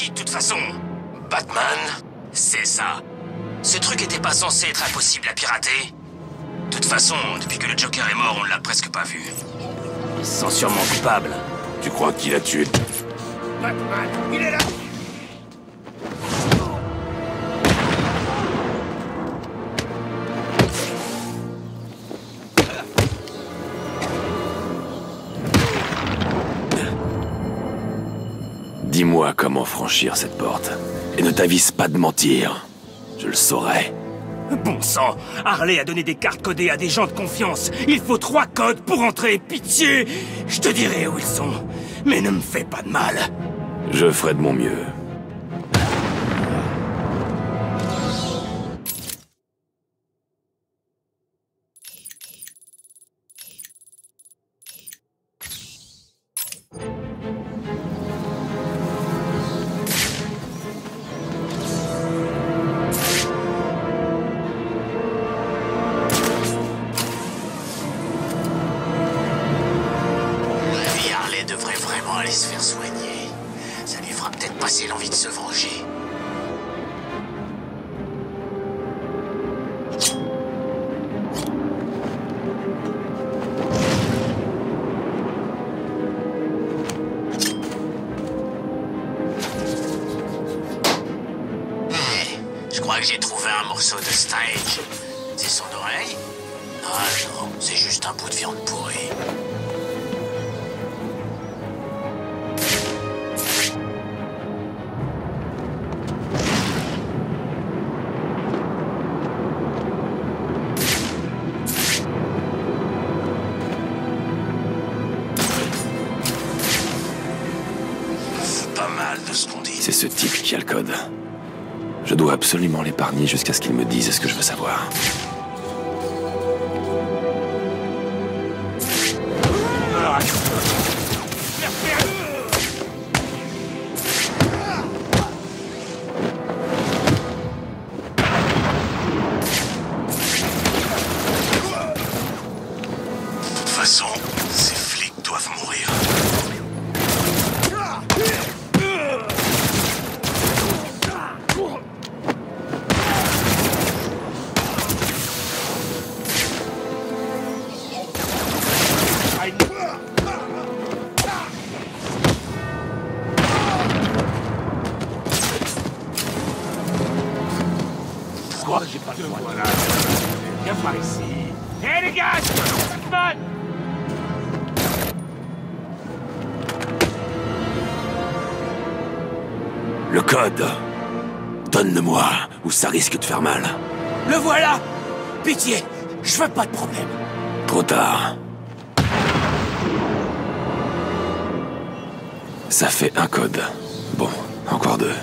ici, de toute façon. Batman C'est ça. Ce truc était pas censé être impossible à pirater. De toute façon, depuis que le Joker est mort, on l'a presque pas vu. Il se sent sûrement coupable. Tu crois qu'il a tué Batman, il est là comment franchir cette porte. Et ne t'avise pas de mentir. Je le saurai. Bon sang Harley a donné des cartes codées à des gens de confiance. Il faut trois codes pour entrer. Pitié Je te dirai où ils sont. Mais ne me fais pas de mal. Je ferai de mon mieux. Que j'ai trouvé un morceau de stage. C'est son oreille? Ah non, c'est juste un bout de viande pourrie. C'est pas mal de ce qu'on dit. C'est ce type qui a le code. Je dois absolument l'épargner jusqu'à ce qu'il me dise ce que je veux savoir. Le code Donne-le-moi, ou ça risque de faire mal. Le voilà Pitié Je veux pas de problème. Trop tard. Ça fait un code. Bon, encore deux.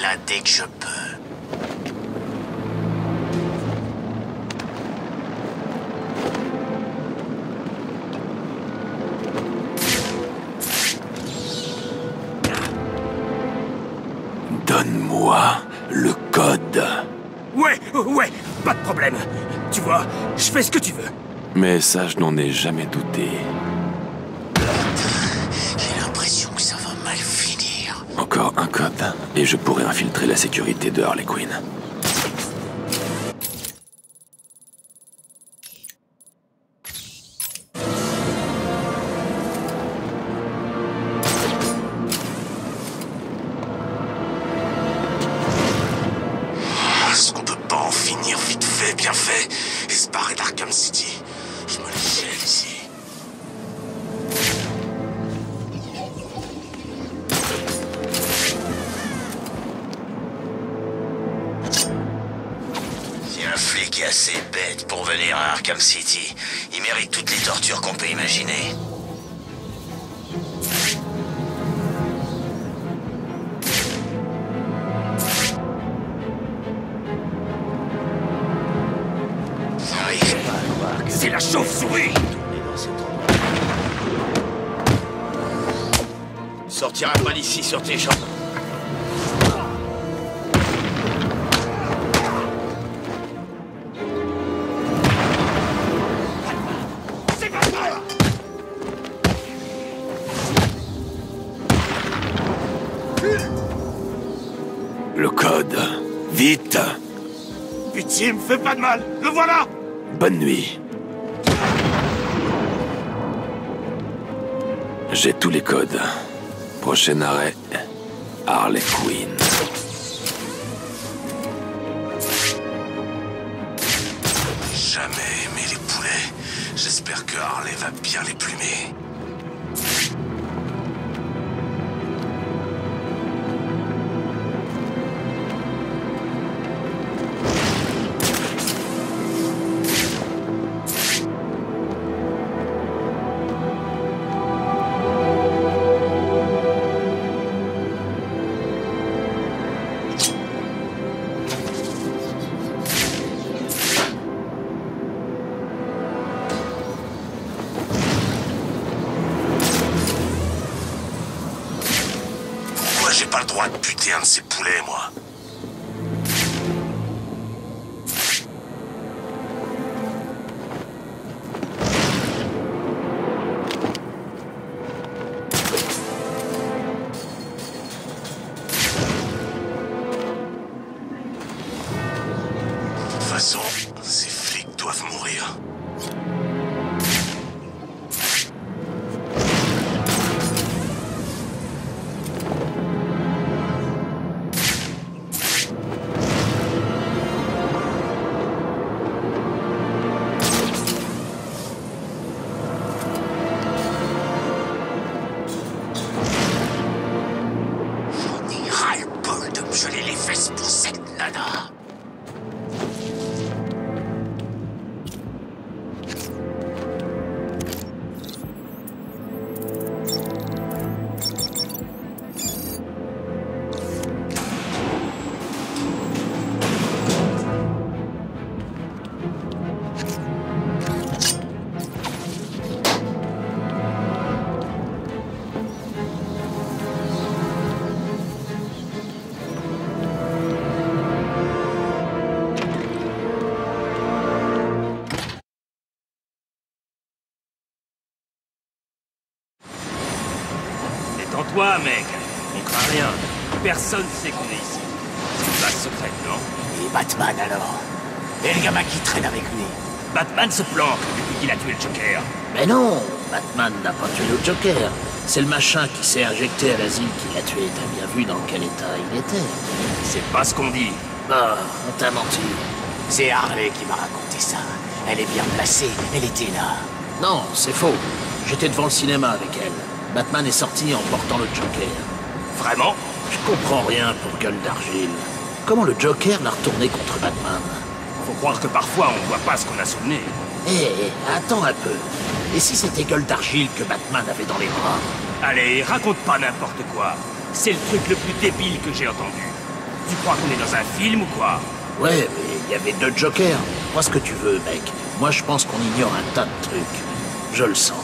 Là dès que je peux. Donne-moi le code. Ouais, ouais, pas de problème. Tu vois, je fais ce que tu veux. Mais ça, je n'en ai jamais douté. Je pourrais infiltrer la sécurité de Harley Quinn. C'est la chauve-souris. Sortira pas d'ici sur tes jambes. C'est pas vrai Le code. Vite Pitié, fais pas de mal Le voilà Bonne nuit. J'ai tous les codes. Prochain arrêt, Harley Quinn. Jamais aimé les poulets. J'espère que Harley va bien les plumer. J'ai pas le droit de buter un de ces poulets, moi Détends-toi, mec. On craint rien. Personne sait qu'on est ici. C'est une base secrète, non Et Batman alors? Et le gamin qui traîne avec lui? Batman se planque depuis qu'il a tué le Joker. Mais non, Batman n'a pas tué le Joker. C'est le machin qui s'est injecté à l'asile qui l'a tué. T'as bien vu dans quel état il était. C'est pas ce qu'on dit. Ah, on t'a menti. C'est Harley qui m'a raconté ça. Elle est bien placée, elle était là. Non, c'est faux. J'étais devant le cinéma avec elle. Batman est sorti en portant le Joker. Vraiment? Je comprends rien pour gueule d'argile. Comment le Joker l'a retourné contre Batman? Faut croire que parfois on voit pas ce qu'on a sous le nez. Eh, attends un peu. Et si c'était gueule d'argile que Batman avait dans les bras? Allez, raconte pas n'importe quoi. C'est le truc le plus débile que j'ai entendu. Tu crois qu'on est dans un film ou quoi? Ouais, mais il y avait deux Jokers. Moi, ce que tu veux, mec. Moi, je pense qu'on ignore un tas de trucs. Je le sens.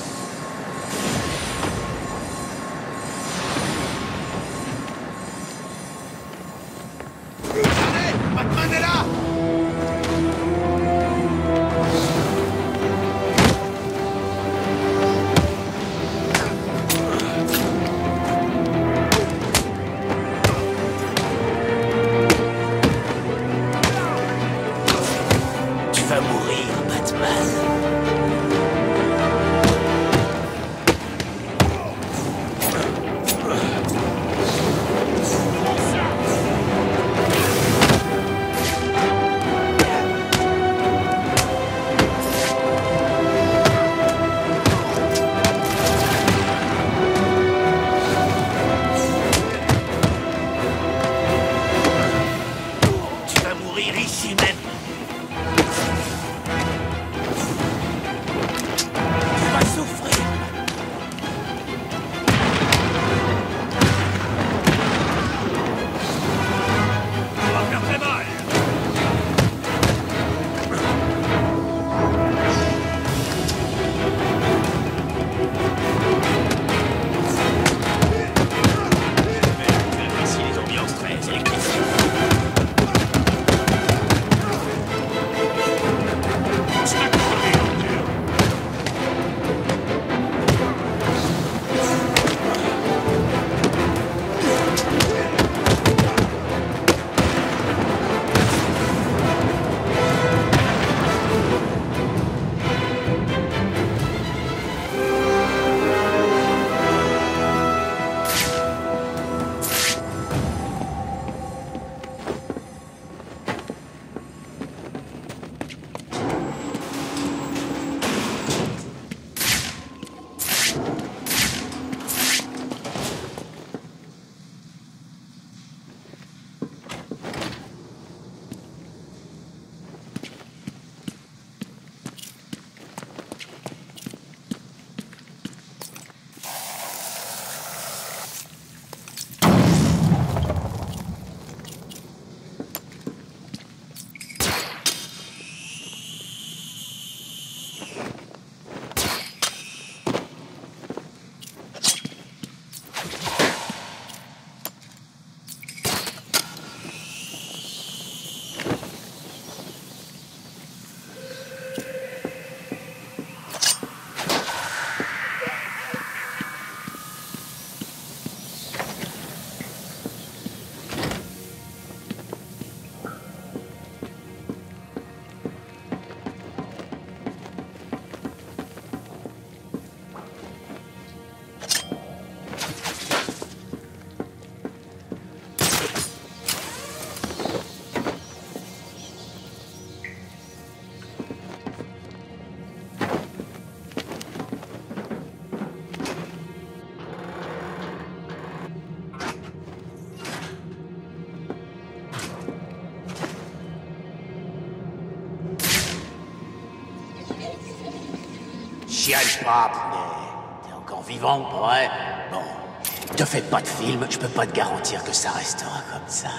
Chiale pas, poulet. T'es encore vivant, pas vrai Bon. Te fais pas de film, je peux pas te garantir que ça restera comme ça.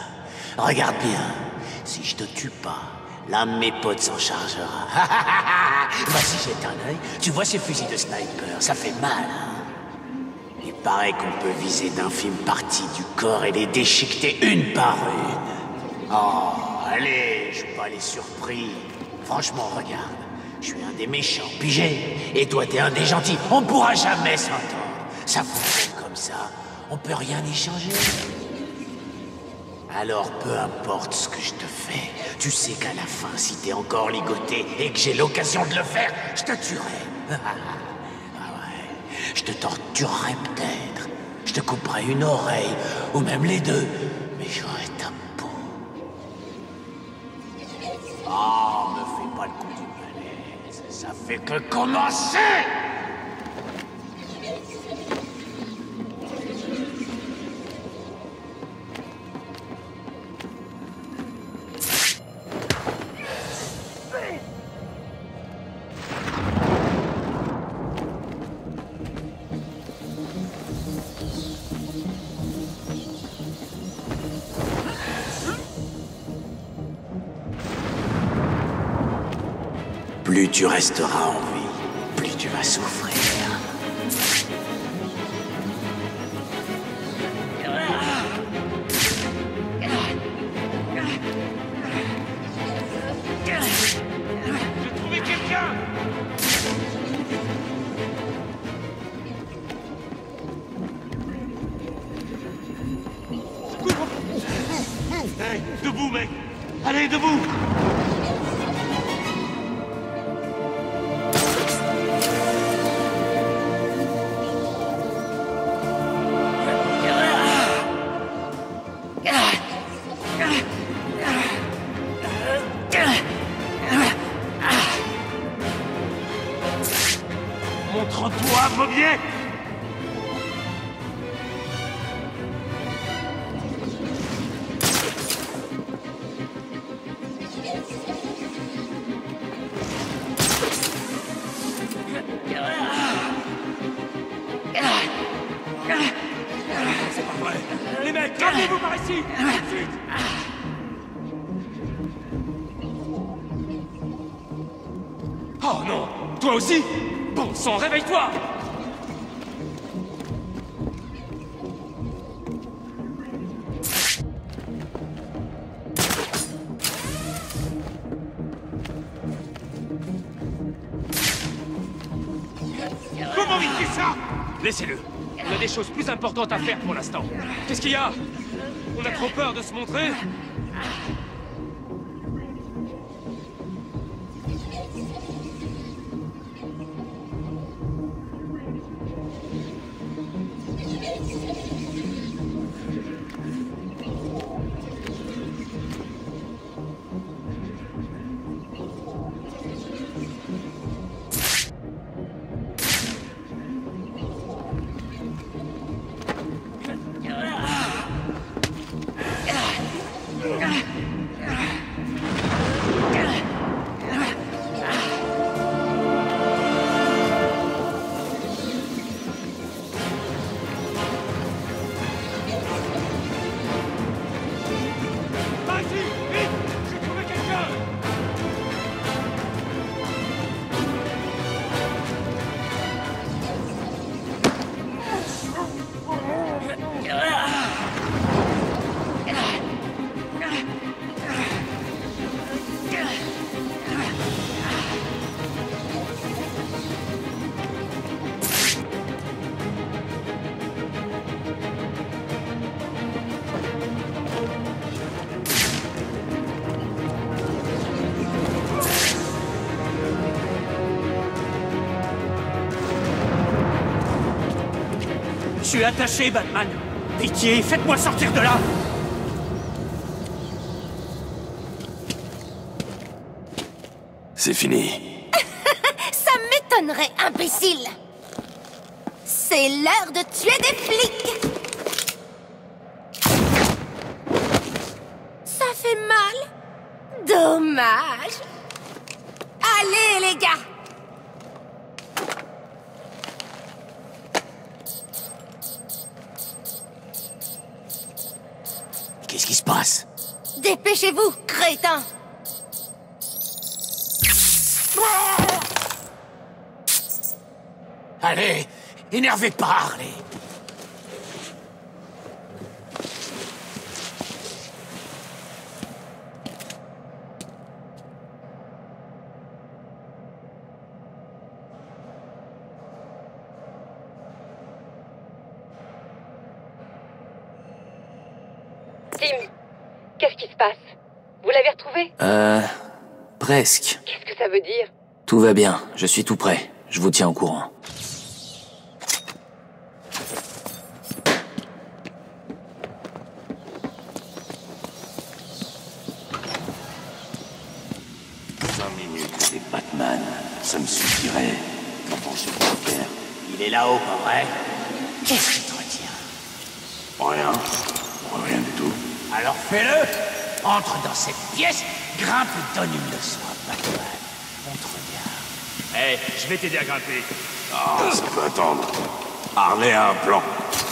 Regarde bien. Si je te tue pas, l'un de mes potes s'en chargera. Vas-y, jette un œil. Tu vois ces fusils de sniper, ça fait mal, hein? Il paraît qu'on peut viser d'infimes parties du corps et les déchiqueter une par une. Oh, allez, je suis pas les surpris. Franchement, regarde. Je suis un des méchants, pigé. Et toi, t'es un des gentils. On pourra jamais s'entendre. Ça fonctionne comme ça. On peut rien échanger. Alors, peu importe ce que je te fais, tu sais qu'à la fin, si t'es encore ligoté et que j'ai l'occasion de le faire, je te tuerai. ah ouais. Je te torturerai peut-être. Je te couperai une oreille, ou même les deux. Mais j'aurai ta peau. Oh, Ça fait que commencer plus tu resteras en vie, plus tu vas souffrir. Hey, debout, mec. Allez, debout Calmez-vous par ici. De suite. Oh non Toi aussi. Bon sang, réveille-toi. Comment il fait ça? Laissez-le. On a des choses plus importantes à faire pour l'instant. Qu'est-ce qu'il y a? Trop peur de se montrer suis attaché, Batman. Pitié, faites-moi sortir de là. C'est fini. Ça m'étonnerait, imbécile. C'est l'heure de tuer des flics. Ça fait mal. Dommage. Allez, les gars qui se passe Dépêchez-vous, crétin Allez, énervez pas, Harley. Tim, qu'est-ce qui se passe Vous l'avez retrouvé Euh... Presque. Qu'est-ce que ça veut dire? Tout va bien, je suis tout prêt. Je vous tiens au courant. Cinq minutes, c'est Batman. Ça me suffirait. Qu'en faire Il est là-haut, pas vrai? Qu'est-ce qui te retient Rien. Rien du tout. Alors fais-le Entre dans cette pièce, grimpe et donne une leçon à Batman. Montre bien. Eh, je vais t'aider à grimper. Ah, ça peut attendre. Harley a un plan.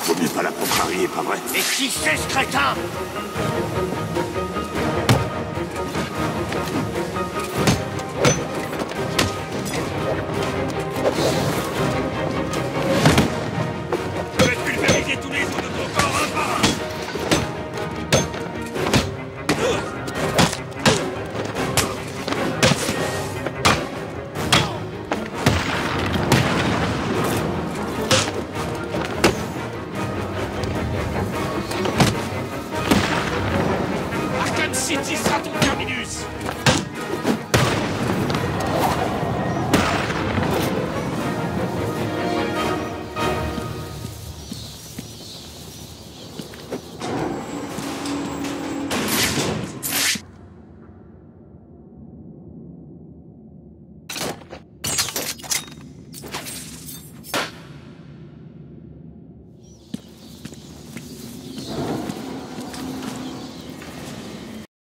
Faut mieux pas la contrarier, pas vrai? Et qui c'est ce crétin?